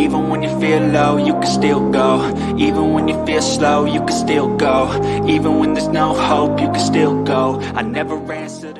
Even when you feel low, you can still go. Even when you feel slow, you can still go. Even when there's no hope, you can still go. I never answer